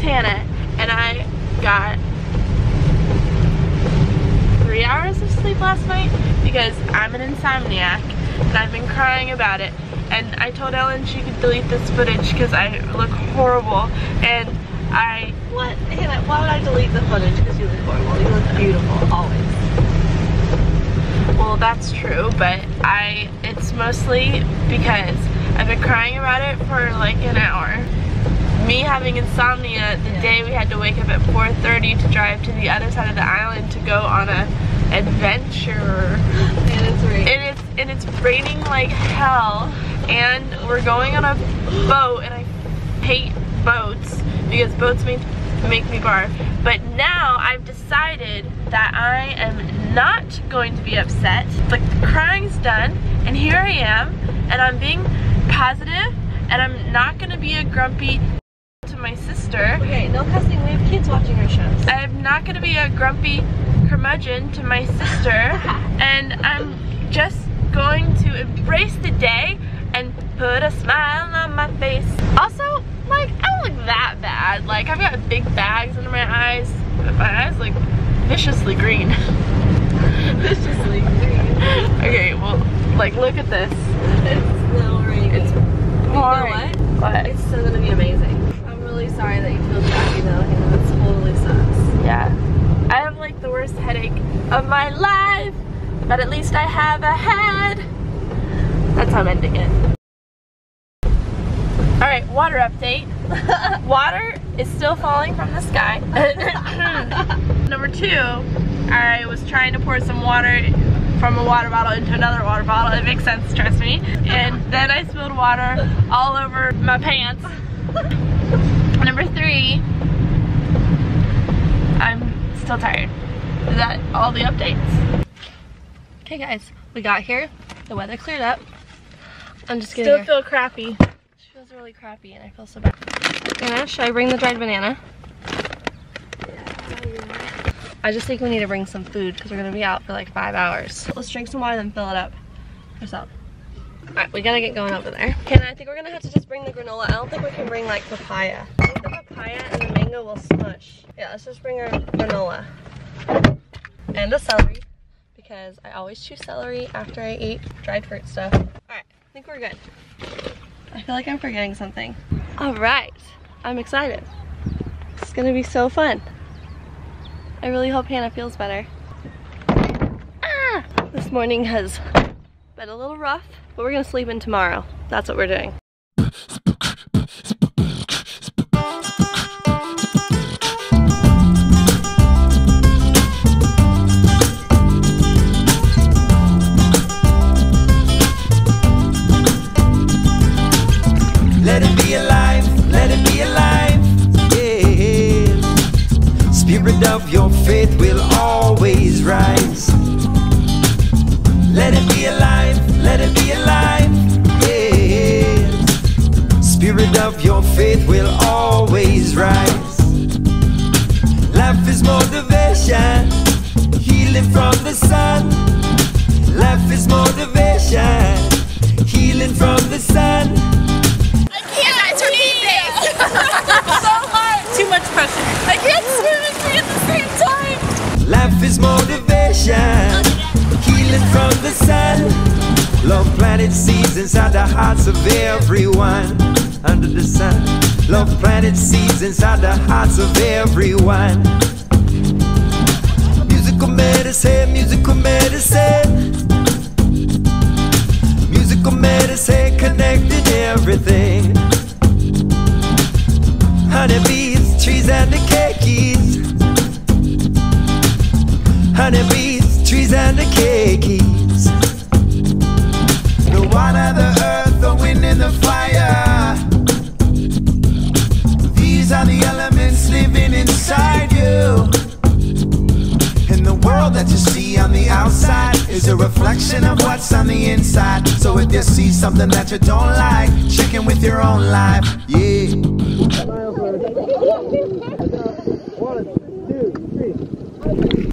Hannah and I got three hours of sleep last night because I'm an insomniac and I've been crying about it and I told Ellen she could delete this footage because I look horrible and I What? Hannah, why would I delete the footage? Because you look horrible. You look beautiful, always. well that's true but I it's mostly because I've been crying about it for like an hour me having insomnia the Yeah. day we had to wake up at 4.30 to drive to the other side of the island to go on a adventure And it's raining. and it's and it's raining like hell and we're going on a boat and I hate boats because boats make make me barf but now I've decided that I am not going to be upset the crying's done and here I am and I'm being positive and I'm not gonna be a grumpy to my sister Okay, no cussing. We have kids watching our shows. I'm not gonna be a grumpy curmudgeon to my sister and I'm just going to embrace the day and put a smile on my face. Also, like, I don't look that bad. Like, I've got big bags under my eyes, but my eyes look viciously green. Viciously green. okay, well, like, look at this. It's still raining. It's pouring. what? But, It's still gonna be amazing. I'm really sorry that you feel crappy though, Hannah. That totally sucks. yeah. I have, like, the worst headache of my life, but at least I have a head. That's how I'm ending it. Alright, water update. water is still falling from the sky. Number two, I was trying to pour some water from a water bottle into another water bottle. It makes sense, trust me. And then I spilled water all over my pants. Number three, I'm still tired. Is that all the updates? Okay guys, we got here. The weather cleared up. I'm just Still feel crappy. She feels really crappy and I feel so bad. Anna, should I bring the dried banana? Yeah. I just think we need to bring some food because we're gonna be out for like five hours. Let's drink some water and fill it up. Yourself. Alright, we gotta get going over there. Okay, I think we're gonna have to just bring the granola. I don't think we can bring like papaya. I think the papaya and the mango will smush. Yeah, let's just bring our granola. And a celery. Because I always choose celery after I eat dried fruit stuff. Alright, I think we're good. I feel like I'm forgetting something. Alright, I'm excited. It's gonna be so fun. I really hope Hannah feels better. Ah! This morning has been a little rough, but we're gonna sleep in tomorrow. That's what we're doing. Let it be alive, let it be alive. Yeah. Spirit of your faith will always rise. Let it be alive, let it be alive. Yeah. Spirit of your faith will always rise. Life is motivation, healing from the sun. Life is motivation, healing from the sun. Love planted seeds inside the hearts of everyone under the sun. Love planted seeds inside the hearts of everyone. Musical medicine, musical medicine. Musical medicine connecting everything. Is a reflection of what's on the inside. So if you see something that you don't like, check in with your own life. Yeah.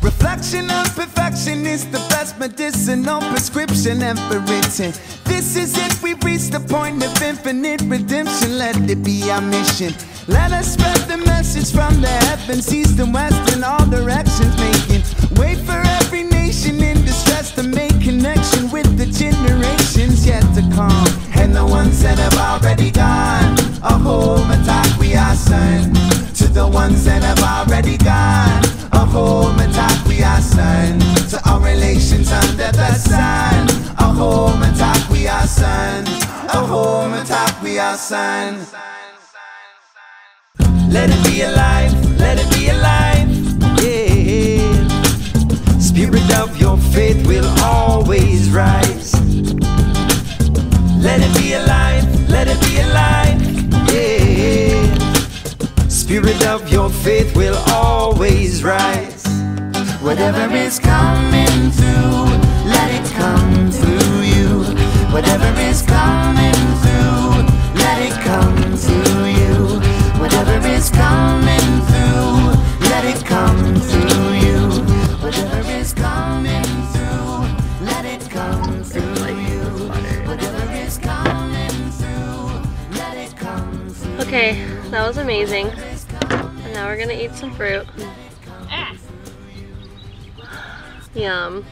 Reflection of perfection is the best medicinal prescription ever written. This is it, we reached the point of infinite redemption. Let it be our mission. Let us spread the message from the heavens, east and west in all directions, making way for every nation in distress to make connection with the generations yet to come, and the ones that have already gone. A home attack we are son to the ones that have already gone. A home attack we are son to our relations under the sun. A home attack we are son. A home attack we are son. Let it be alive, let it be alive, yeah. Spirit of your faith will always rise. Let it be alive, let it be alive, yeah. Spirit of your faith will always rise. Whatever is coming through, let it come through you. Whatever is coming eat some fruit. Eh. Yum.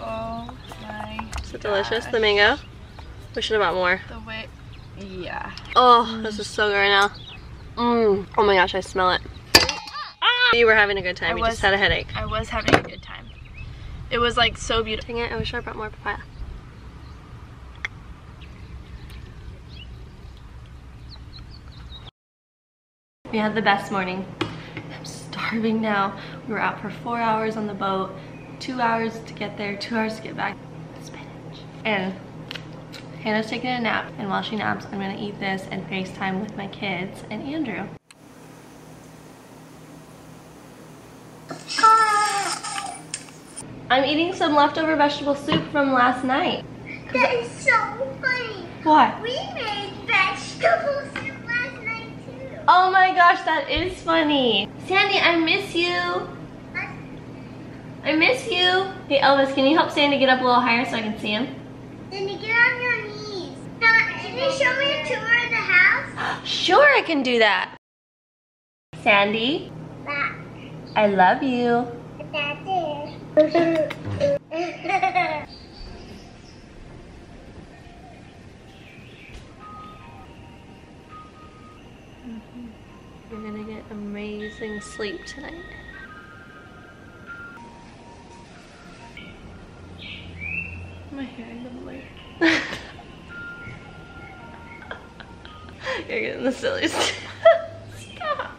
Oh my. Is it delicious? The mango? We should have bought more. The way. Yeah. Oh, this is so good right now. Mmm. Oh my gosh, I smell it. Ah! You were having a good time. I You was- just had a headache. I was having a good time. It was like so beautiful. Dang it, I wish I brought more papaya. We had the best morning. Starving now. We were out for four hours on the boat, two hours to get there, two hours to get back. Spinach. And Hannah's taking a nap, and while she naps, I'm gonna eat this and FaceTime with my kids and Andrew. I'm eating some leftover vegetable soup from last night. That is so funny. What? We made vegetable soup last night too. Oh my gosh, that is funny. Sandy, I miss you. I miss you. Hey Elvis, can you help Sandy get up a little higher so I can see him? You get on your knees. Now, can you show me a tour of the house? Sure, I can do that. Sandy. I love you. That's it. We're gonna get amazing sleep tonight. My hair in the blue. You're getting the silliest. Stop.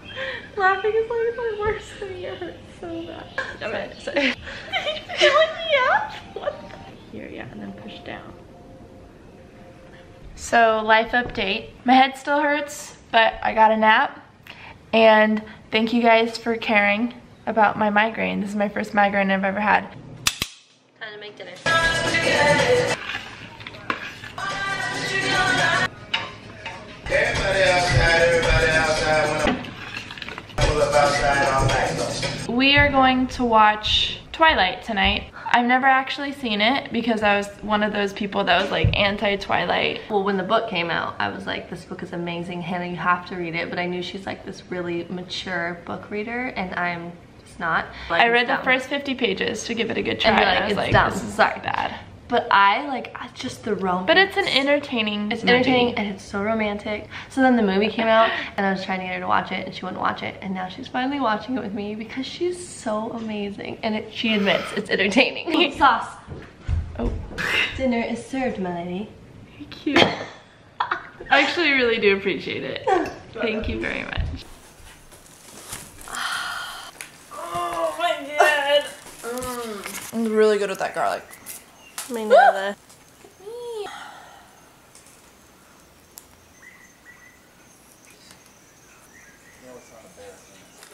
Laughing is like the worst thing. It hurts so bad. It. Sorry. You're filling me up? What the? Here, yeah, and then push down. So, life update. My head still hurts, but I got a nap. And thank you guys for caring about my migraine. This is my first migraine I've ever had. Time to make dinner. Everybody outside, everybody outside. When I was up outside all night though. We are going to watch Twilight tonight. I've never actually seen it because I was one of those people that was like anti-Twilight. Well, when the book came out, I was like, this book is amazing. Hannah, you have to read it. But I knew she's like this really mature book reader, and I'm just not. Like, I read the first 50 pages to give it a good try. And you're and I was it's like, dumb. this is Sorry. bad. But I like I- just the romance. But it's an entertaining It's movie. entertaining and it's so romantic. So then the movie came out and I was trying to get her to watch it and she wouldn't watch it. And now she's finally watching it with me because she's so amazing. And it, she admits it's entertaining. Sauce. Oh, Dinner is served, my lady. cute. I actually really do appreciate it. Thank you very much. Oh my god. Mm. I'm really good with that garlic. My Nella.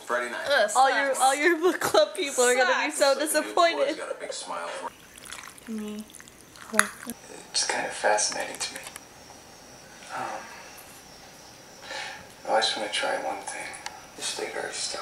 Friday night. All your all your book club people are gonna be so Boy's disappointed. got a big smile for Me. It's kind of fascinating to me. Um, I just want to try one thing. Just stay very still.